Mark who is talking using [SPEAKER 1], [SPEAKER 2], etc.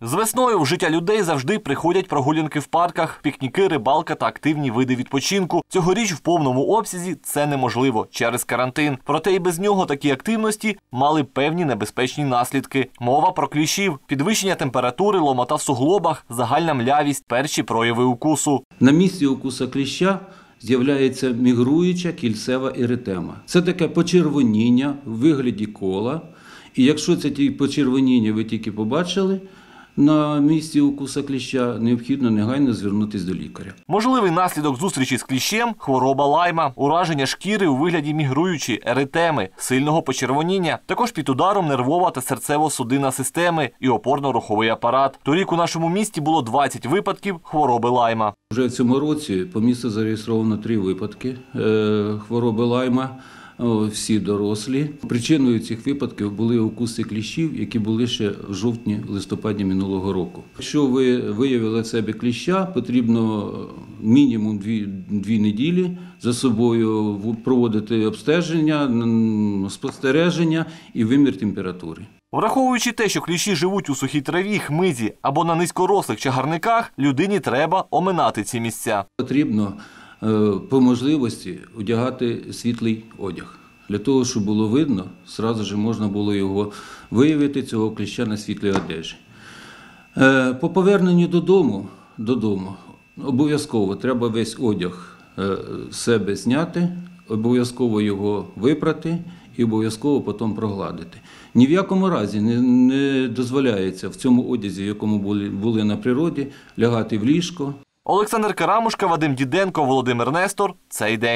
[SPEAKER 1] З весною в життя людей завжди приходять прогулянки в парках, пікніки, рибалка та активні види відпочинку. Цьогоріч в повному обсязі це неможливо через карантин. Проте і без нього такі активності мали певні небезпечні наслідки. Мова про кліщів, підвищення температури, ломота в суглобах, загальна млявість, перші прояви укусу.
[SPEAKER 2] На місці укуса кліща з'являється мігруюча кільцева еритема. Це таке почервоніння в вигляді кола. І якщо це ті почервоніння ви тільки побачили на місці укуса кліща, необхідно негайно звернутися до лікаря.
[SPEAKER 1] Можливий наслідок зустрічі з кліщем хвороба лайма, ураження шкіри у вигляді мігруючої еретеми, сильного почервоніння, також під ударом нервова та серцево-судинна системи і опорно-руховий апарат. Торік у нашому місті було 20 випадків хвороби лайма.
[SPEAKER 2] Вже в цьому році по місту зареєстровано три випадки е, хвороби лайма. Всі дорослі. Причиною цих випадків були укуси кліщів, які були ще в жовтні-листопаді минулого року. Якщо ви виявили себе кліща, потрібно мінімум дві, дві неділі за собою проводити обстеження, спостереження і вимір температури.
[SPEAKER 1] Враховуючи те, що кліщі живуть у сухій траві, хмизі або на низькорослих чагарниках, людині треба оминати ці місця.
[SPEAKER 2] Потрібно е, по можливості одягати світлий одяг. Для того, щоб було видно, зразу ж можна було його виявити, цього кліща на світлій одежі. Е, По поверненню додому, додому обов'язково треба весь одяг е, з себе зняти, обов'язково його випрати і обов'язково потім прогладити. Ні в якому разі не, не дозволяється в цьому одязі, в якому були, були на природі, лягати в ліжко,
[SPEAKER 1] Олександр Карамушка, Вадим Діденко, Володимир Нестор. Цей день.